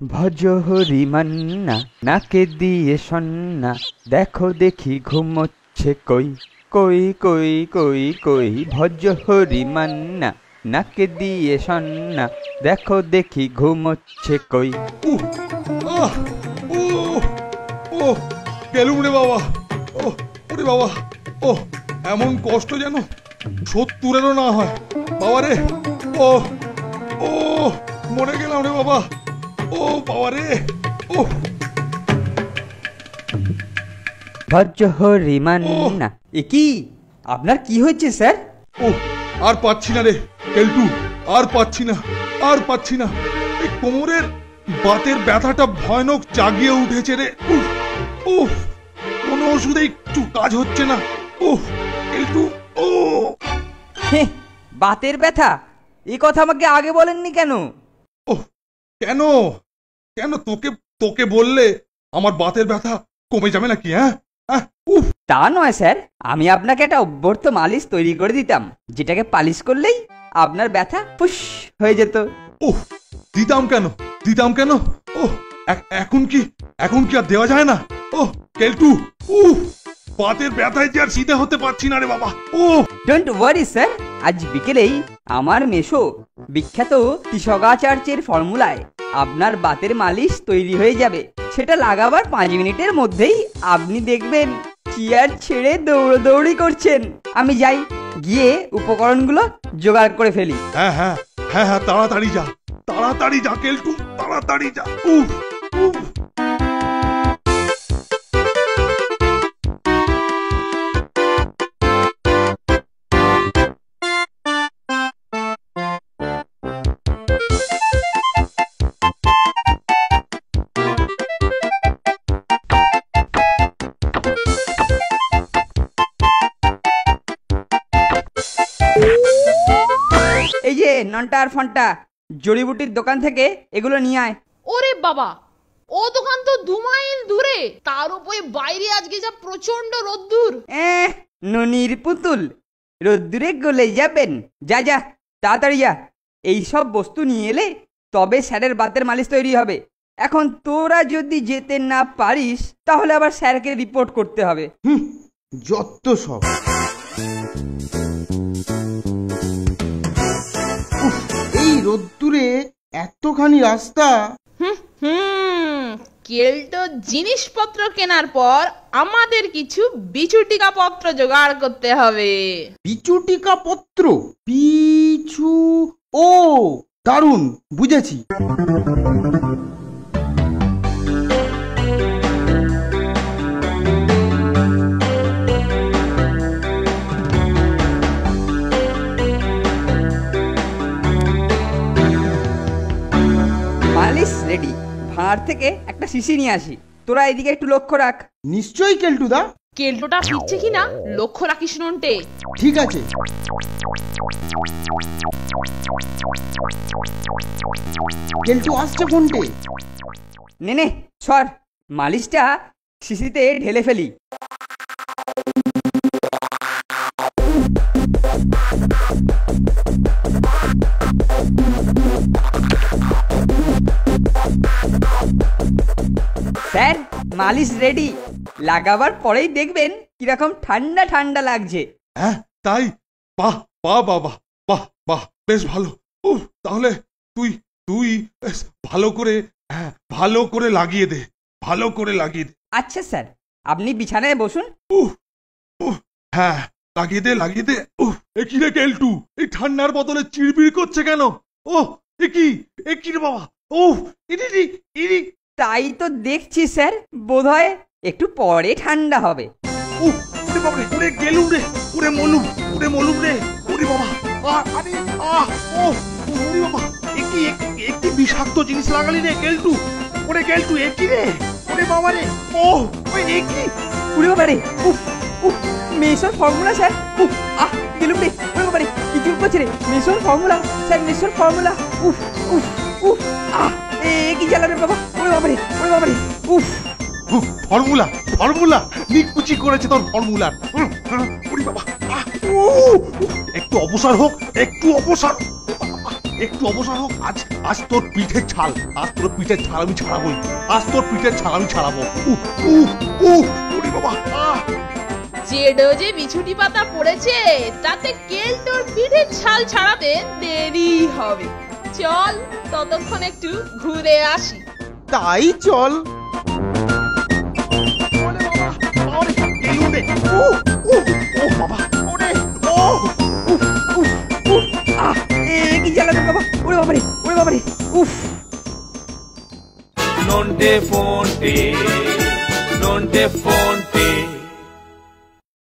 ভজ হরি মান্না, নাকে দিয়ে সন্না। দেখো দেখি ঘুমোচ্ছে কই কই কই কই কই, ভজ হরি মান্না, নাকে দিয়ে সন্না। দেখো দেখি ঘুমোচ্ছে কই। ও গেলুম রে বাবা ও ওরে বাবা ও এমন কষ্ট যেন সত্তরেরও না হয়। বাবা রে ও ও মরে গেলাম রে বাবা। ও বাবা রে ও। মান্না এ কি? আপনার কি হয়েছে স্যার? ও আর পাচ্ছি না রে কেলটু। আর পাচ্ছি না আর পাচ্ছি না। এই কোমরের বাতের ব্যথাটা ভয়ানক জাগিয়ে উঠেছে রে। উফ উফ কোনো ওষুধে একটু কাজ হচ্ছে না। উফ কেলটু ও। হে, বাতের ব্যথা? এই কথা আমাকে আগে বলেননি কেন? কেন? কেন তোকে তোকে বললে আমার বাতের ব্যথা কমে যাবে নাকি হ্যাঁ? হ্যাঁ উফ! তা নয় স্যার। আমি আপনাকে একটা অভ্যর্থ মালিশ তৈরি করে দিতাম যেটাকে পালিশ করলেই আপনার ব্যথা ফুস হয়ে যেত। উফ! দিতাম কেন? দিতাম কেন? ও এখন কি এখন কি আর দেওয়া যায় না? ও কেলটু উফ! বাতের ব্যথায় যে আর শীতে হতে পারছি না রে বাবা ও ডোন্ট ওয়ারি স্যার। আজ বিকেলেই আমার মেশো বিখ্যাত কৃষকাচার্যের ফর্মুলায় আপনার বাতের মালিশ তৈরি হয়ে যাবে। সেটা লাগাবার পাঁচ মিনিটের মধ্যেই আপনি দেখবেন চেয়ার ছেড়ে দৌড়দৌড়ি করছেন। আমি যাই, গিয়ে উপকরণগুলো জোগাড় করে ফেলি। হ্যাঁ হ্যাঁ হ্যাঁ হ্যাঁ তাড়াতাড়ি যা তাড়াতাড়ি যা, কেলটু, তাড়াতাড়ি যা, উফ উফ। ননটা আর ফন্টা জড়িবুটির দোকান থেকে এগুলো নিয়ে আয়। ওরে বাবা ও দোকান তো দু মাইল দূরে তার উপরে বাইরে আজকে যা প্রচণ্ড রোদ্দুর। এহ, ননির পুতুল রোদ্দুরে গলে যাবেন। যা যা তাড়াতাড়ি যা। এই সব বস্তু নিয়ে এলে তবে স্যারের বাতের মালিশ তৈরি হবে। এখন তোরা যদি যেতে না পারিস তাহলে আবার স্যারকে রিপোর্ট করতে হবে। হুম যত সব। এতখানি রাস্তা? হুম কেলটো জিনিসপত্র কেনার পর আমাদের কিছু বিচুটিকা পত্র জোগাড় করতে হবে। বিচুটিকা পত্র পিছু ও দারুণ বুঝেছি। রেডি। ভাঁড় থেকে একটা শিশি নিয়ে আসি। তোরা এদিকে একটু লক্ষ্য রাখ। নিশ্চয়ই কেলটুদা। কেলটোটা ফিরছে কিনা? লক্ষ্য রাখিস নন্টে। ঠিক আছে। কেলটু আসছে কোনটে নে নে সর। মালিশটা শিশিতে ঢেলে ফেলি। মালিশ রেডি লাগাবার পরেই দেখবেন কীরকম ঠান্ডা ঠান্ডা লাগছে। হ্যাঁ তাই? বাহ বাহ বাহ বাহ বাহ বাহ বেশ ভালো। উফ তাহলে তুই তুই বেশ ভালো করে হ্যাঁ ভালো করে লাগিয়ে দে ভালো করে লাগিয়ে দে। আচ্ছা স্যার আপনি বিছানায় বসুন। উফ উফ হ্যাঁ লাগিয়ে দে লাগিয়ে দে। উফ এ কি রে কেলটু? এই ঠান্ডার বদলে চিড়বিড় করছে কেন? ও এ কি? এ কি রে বাবা? ও ইরি ইরি তাই তো দেখছি স্যার। বোধহয় একটু পরে ঠান্ডা হবে। উফ ওরে বাবা রে ওরে গেলুম রে। ওরে মলুম ওরে মলুম রে। ওরে বাবা। আ আরে আ ও ওরে বাবা। একটি একটি বিষাক্ত জিনিস লাগালি রে কেলটু ওরে কেলটু এ কি রে? ওরে বাবা রে। ও ওই এ উড়ে বাবারে উফ উফ মেশোর ফর্মুলা স্যার। উফ আহ দিলুম রে। উড়ে বাবারে কি চুপ করছে রে। মেশোর ফর্মুলা স্যার মেশোর ফর্মুলা। উফ উফ উফ আহ। Formula formula. নিকুচি করেছে তোর ফর্মুলার। বাবা। একটু অবসর হোক একটু অবসর। একটু অবসর হোক আজ আজ তোর পিঠের ছাল আজ তোর পিঠের ছাল আমি ছাড়াবই। আজ তোর পিঠের ছাল আমি ছাড়াবো। উফ উফ উফ ওরে বাবা আহ। যে ডোজে বিছুটি পাতা পড়েছে তাতে কেলটোর পিঠের ছাল ছাড়াতে দেরি হবে। চল ততক্ষণ একটু ঘুরে আসি। তাই চল। গেলুম রে ও ও ও বাবা ওরে ও উফ উফ উফ আহ এ কি জ্বালা রে বাবা ওরে বাবারে ওরে বাবারে উফ non te fonte, non te fonte.